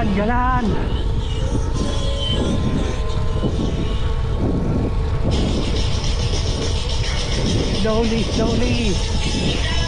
galan, galan. Slowly, slowly.